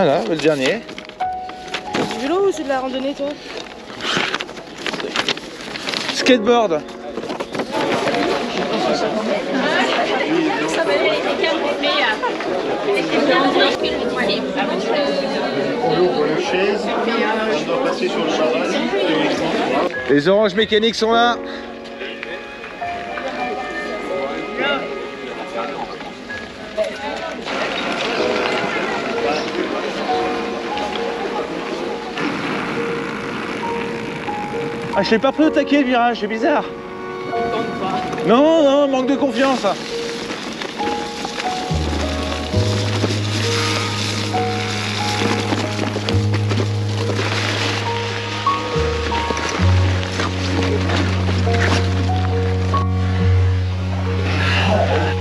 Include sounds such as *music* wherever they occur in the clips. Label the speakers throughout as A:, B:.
A: Voilà, le dernier.
B: Du vélo ou c'est de la randonnée toi
A: Skateboard.
C: On ouvre la chaise, on doit passer sur le cheval.
A: Les oranges mécaniques sont là. Ah, je l'ai pas pris au taquet le virage, c'est bizarre. Non, non, manque de confiance.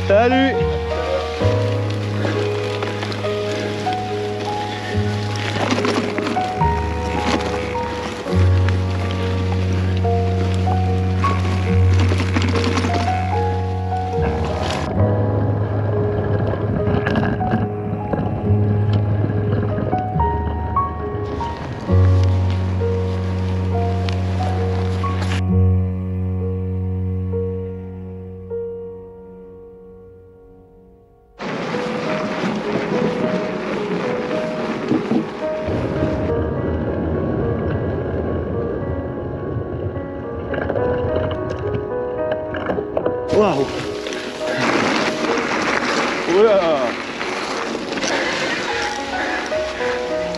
A: Salut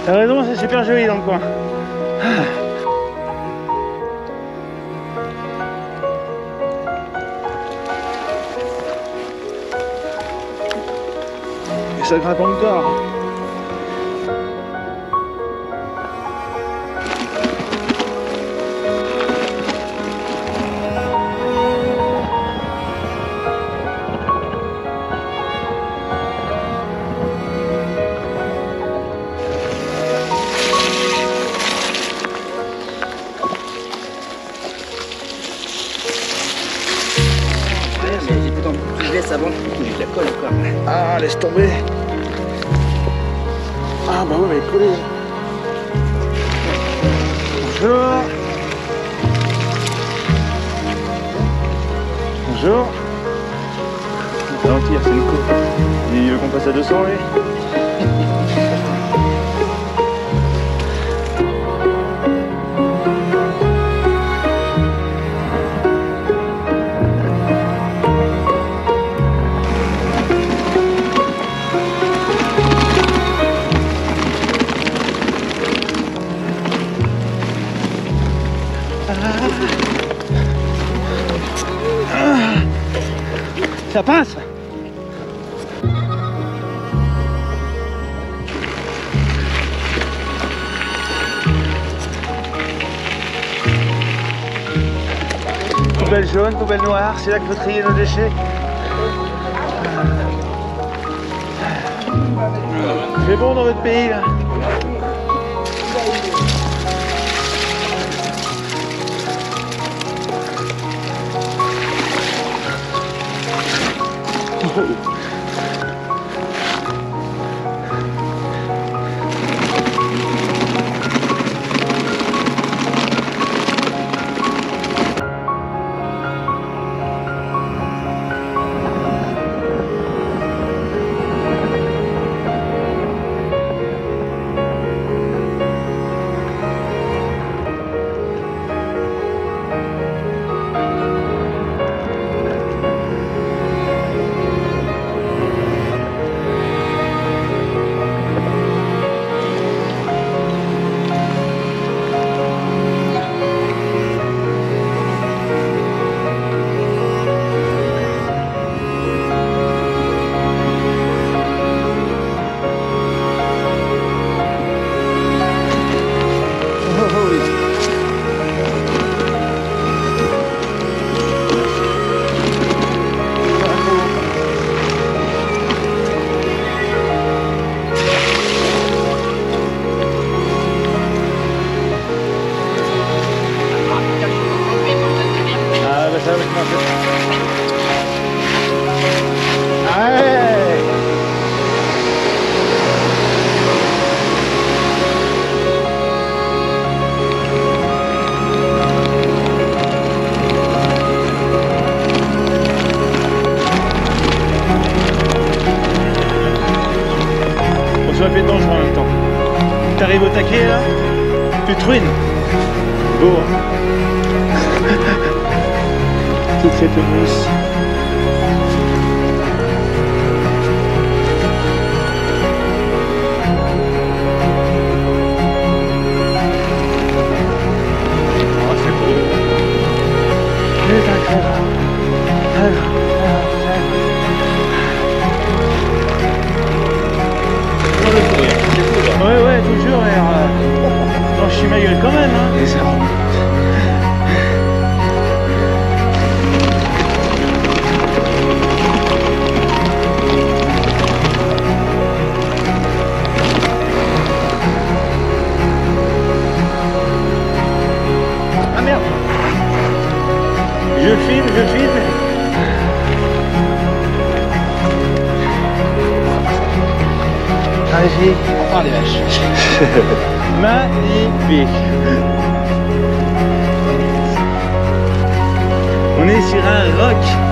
A: T'as raison, c'est super joli dans le coin. Et ça grimpe encore.
D: J'ai plus. Je laisse avant. J'ai de la colle encore.
A: Ah, laisse tomber. Ah, bah oui, mais collé. Bonjour. Bonjour. Ralentir, c'est Nico. Il veut qu'on passe à 200, lui? Passe Poubelle jaune, poubelle noire, c'est là qu'il faut trier nos déchets. C'est bon dans votre pays là 后一步。Peut être dangereux en même temps. T'arrives au taquet là, tu te ruines. Beau. *laughs* hein. Toute Je filme, je filme. Magnifique.
D: Enfin les vaches? *laughs*
A: Magnifique. On est sur un roc.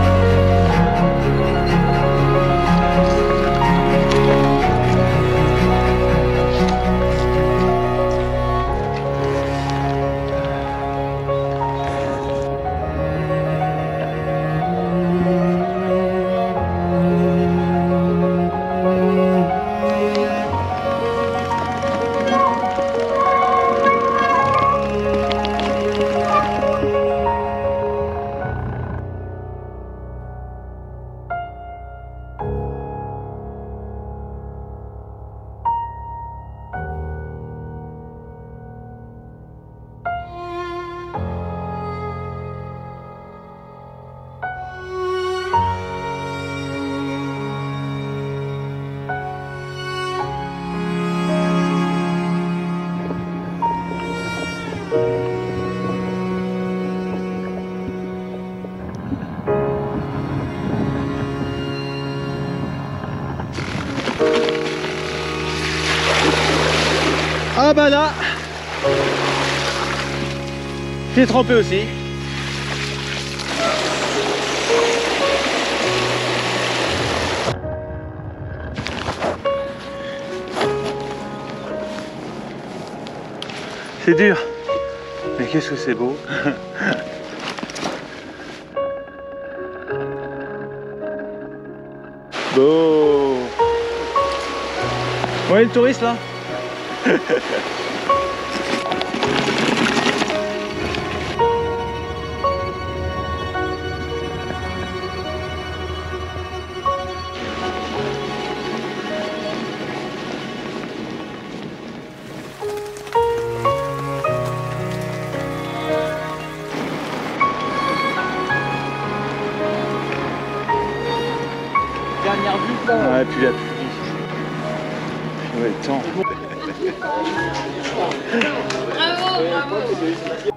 A: Ah bah là J'ai trempé aussi. C'est dur. Mais qu'est-ce que c'est beau. *laughs* Beau. Ouais, le touriste là?
D: Dernière vue là.
A: Ouais, puis la pluie. Puis ouais, le temps.
B: Bravo, bravo.